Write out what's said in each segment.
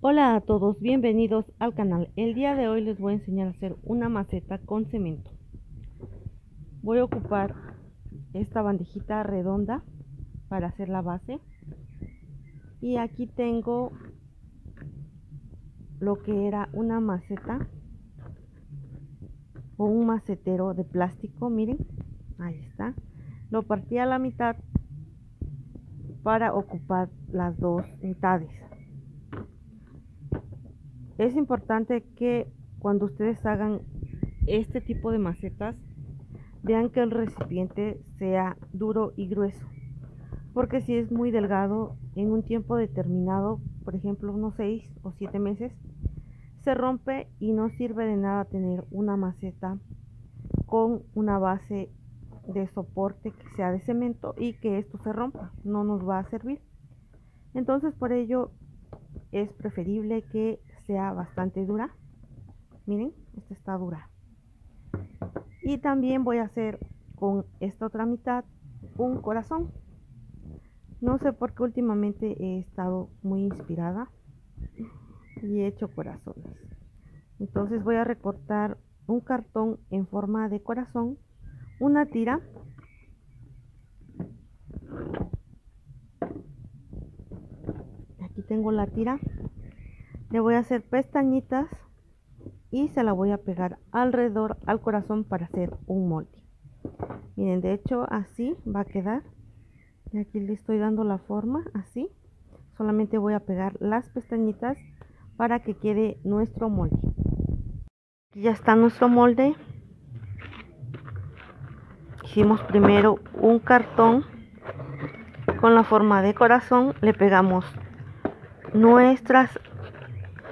Hola a todos, bienvenidos al canal. El día de hoy les voy a enseñar a hacer una maceta con cemento. Voy a ocupar esta bandejita redonda para hacer la base. Y aquí tengo lo que era una maceta o un macetero de plástico, miren, ahí está. Lo partí a la mitad para ocupar las dos mitades. Es importante que cuando ustedes hagan este tipo de macetas, vean que el recipiente sea duro y grueso. Porque si es muy delgado, en un tiempo determinado, por ejemplo unos 6 o 7 meses, se rompe y no sirve de nada tener una maceta con una base de soporte que sea de cemento y que esto se rompa, no nos va a servir. Entonces por ello es preferible que sea bastante dura. Miren, esta está dura. Y también voy a hacer con esta otra mitad un corazón. No sé por qué últimamente he estado muy inspirada y he hecho corazones. Entonces voy a recortar un cartón en forma de corazón, una tira aquí tengo la tira le voy a hacer pestañitas y se la voy a pegar alrededor al corazón para hacer un molde. Miren de hecho así va a quedar. Y aquí le estoy dando la forma así. Solamente voy a pegar las pestañitas para que quede nuestro molde. Ya está nuestro molde. Hicimos primero un cartón. Con la forma de corazón le pegamos nuestras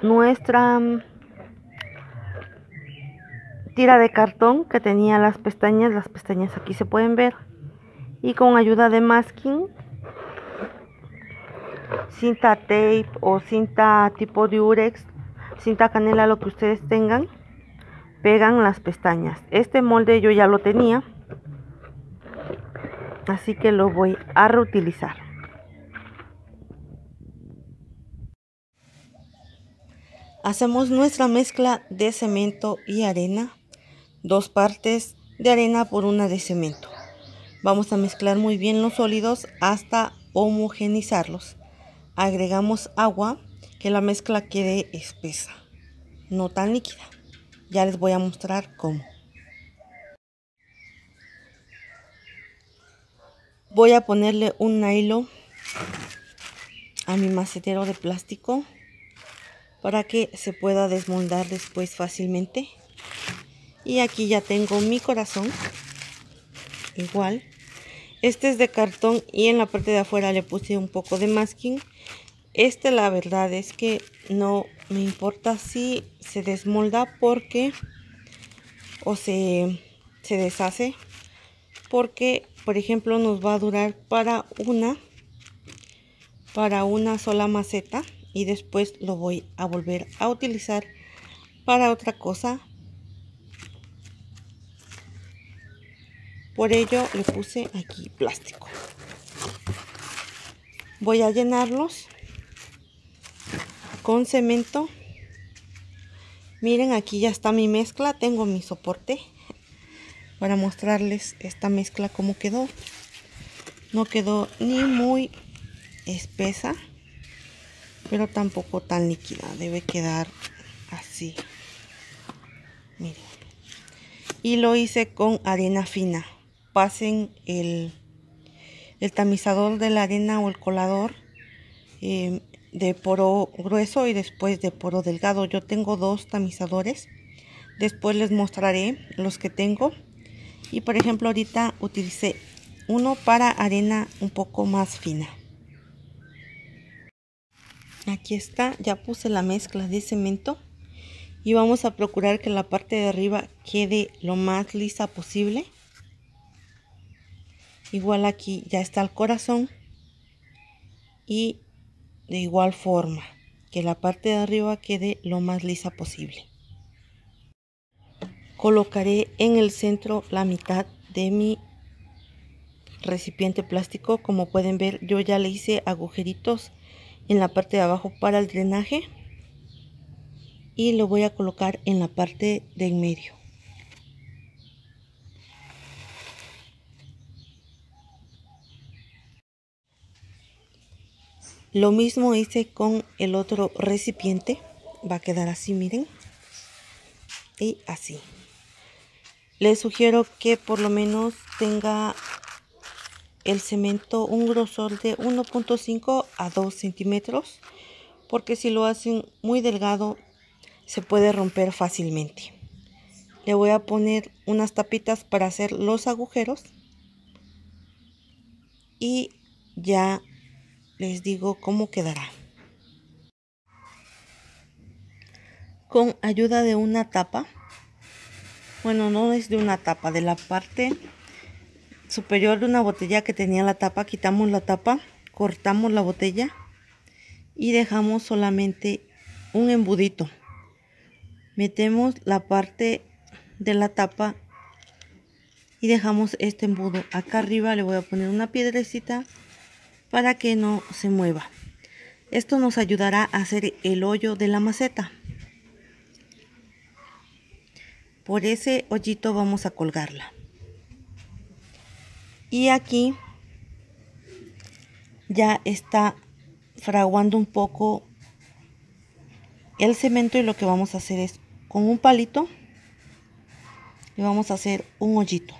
nuestra mm, tira de cartón que tenía las pestañas las pestañas aquí se pueden ver. Y con ayuda de masking cinta tape o cinta tipo durex cinta canela lo que ustedes tengan pegan las pestañas. Este molde yo ya lo tenía así que lo voy a reutilizar Hacemos nuestra mezcla de cemento y arena, dos partes de arena por una de cemento. Vamos a mezclar muy bien los sólidos hasta homogenizarlos. Agregamos agua, que la mezcla quede espesa, no tan líquida. Ya les voy a mostrar cómo. Voy a ponerle un nylon a mi macetero de plástico para que se pueda desmoldar después fácilmente. Y aquí ya tengo mi corazón igual. Este es de cartón y en la parte de afuera le puse un poco de masking. Este la verdad es que no me importa si se desmolda porque o se, se deshace porque por ejemplo nos va a durar para una para una sola maceta y después lo voy a volver a utilizar para otra cosa. Por ello le puse aquí plástico. Voy a llenarlos con cemento. Miren aquí ya está mi mezcla. Tengo mi soporte para mostrarles esta mezcla como quedó. No quedó ni muy espesa pero tampoco tan líquida debe quedar así. Miren y lo hice con arena fina. Pasen el, el tamizador de la arena o el colador em, de poro grueso y después de poro delgado. Yo tengo dos tamizadores. Después les mostraré los que tengo. Y por ejemplo ahorita utilicé uno para arena un poco más fina aquí está ya puse la mezcla de cemento y vamos a procurar que la parte de arriba quede lo más lisa posible. Igual aquí ya está el corazón y de igual forma que la parte de arriba quede lo más lisa posible. Colocaré en el centro la mitad de mi recipiente plástico. Como pueden ver yo ya le hice agujeritos en la parte de abajo para el drenaje y lo voy a colocar en la parte de en medio. Lo mismo hice con el otro recipiente. Va a quedar así, miren. Y así. Les sugiero que por lo menos tenga el cemento un grosor de 1.5 a 2 centímetros. Porque si lo hacen muy delgado se puede romper fácilmente. Le voy a poner unas tapitas para hacer los agujeros. Y ya les digo cómo quedará. Con ayuda de una tapa, bueno, no es de una tapa, de la parte superior de una botella que tenía la tapa, quitamos la tapa, cortamos la botella y dejamos solamente un embudito. Metemos la parte de la tapa y dejamos este embudo. Acá arriba le voy a poner una piedrecita para que no se mueva. Esto nos ayudará a hacer el hoyo de la maceta. Por ese hoyito vamos a colgarla. Y aquí ya está fraguando un poco el cemento y lo que vamos a hacer es con un palito y vamos a hacer un hoyito.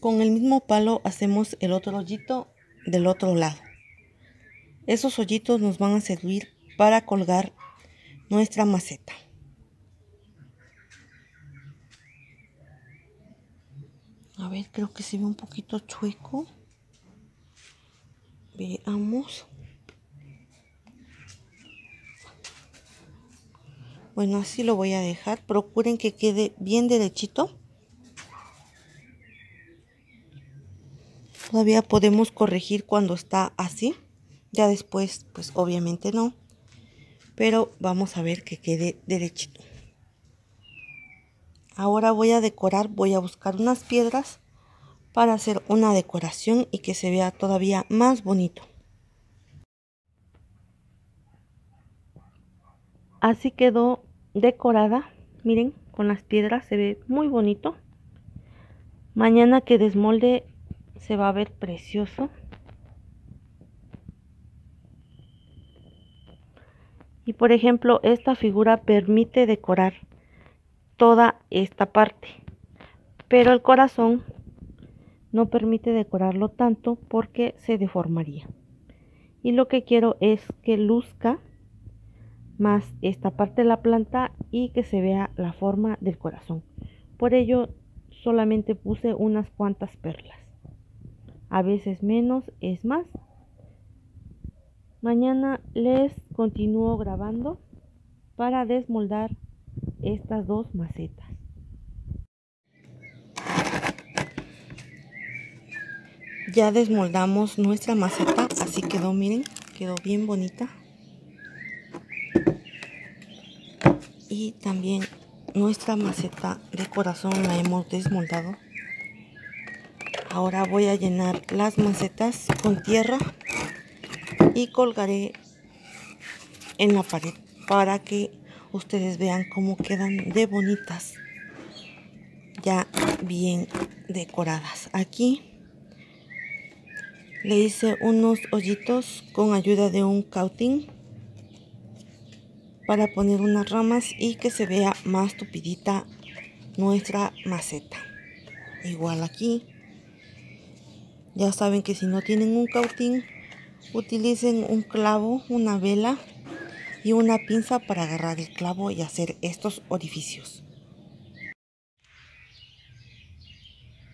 Con el mismo palo hacemos el otro hoyito del otro lado. Esos hoyitos nos van a servir para colgar nuestra maceta. A ver, creo que se ve un poquito chueco. Veamos. Bueno, así lo voy a dejar. Procuren que quede bien derechito. Todavía podemos corregir cuando está así. Ya después, pues obviamente no. Pero vamos a ver que quede derechito. Ahora voy a decorar, voy a buscar unas piedras para hacer una decoración y que se vea todavía más bonito. Así quedó decorada, miren, con las piedras se ve muy bonito. Mañana que desmolde se va a ver precioso. Y por ejemplo, esta figura permite decorar toda esta parte. Pero el corazón no permite decorarlo tanto porque se deformaría. Y lo que quiero es que luzca más esta parte de la planta y que se vea la forma del corazón. Por ello solamente puse unas cuantas perlas a veces menos es más. Mañana les continúo grabando para desmoldar estas dos macetas. Ya desmoldamos nuestra maceta, así quedó, miren, quedó bien bonita. Y también nuestra maceta de corazón la hemos desmoldado Ahora voy a llenar las macetas con tierra y colgaré en la pared para que ustedes vean cómo quedan de bonitas. Ya bien decoradas. Aquí le hice unos hoyitos con ayuda de un cautín para poner unas ramas y que se vea más tupidita nuestra maceta. Igual aquí. Ya saben que si no tienen un cautín, utilicen un clavo, una vela y una pinza para agarrar el clavo y hacer estos orificios.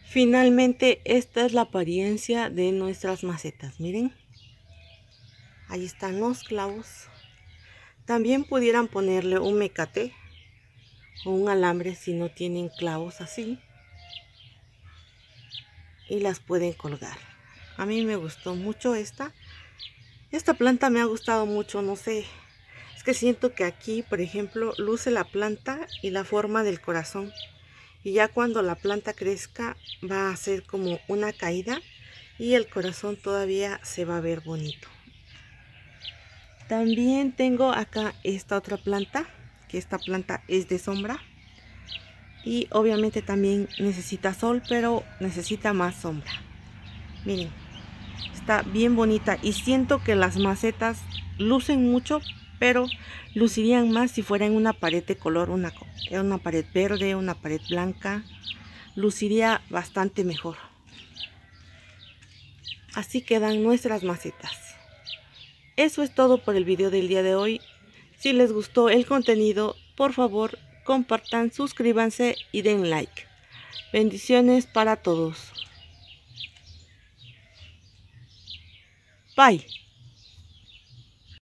Finalmente, esta es la apariencia de nuestras macetas. Miren, ahí están los clavos. También pudieran ponerle un mecate o un alambre si no tienen clavos así y las pueden colgar. A mí me gustó mucho esta. Esta planta me ha gustado mucho, no sé. Es que siento que aquí, por ejemplo, luce la planta y la forma del corazón. Y ya cuando la planta crezca va a ser como una caída y el corazón todavía se va a ver bonito. También tengo acá esta otra planta, que esta planta es de sombra. Y obviamente también necesita sol, pero necesita más sombra. Miren, está bien bonita y siento que las macetas lucen mucho, pero lucirían más si fuera en una pared de color, una, una pared verde, una pared blanca. Luciría bastante mejor. Así quedan nuestras macetas. Eso es todo por el video del día de hoy. Si les gustó el contenido, por favor compartan, suscríbanse y den like. Bendiciones para todos. Bye.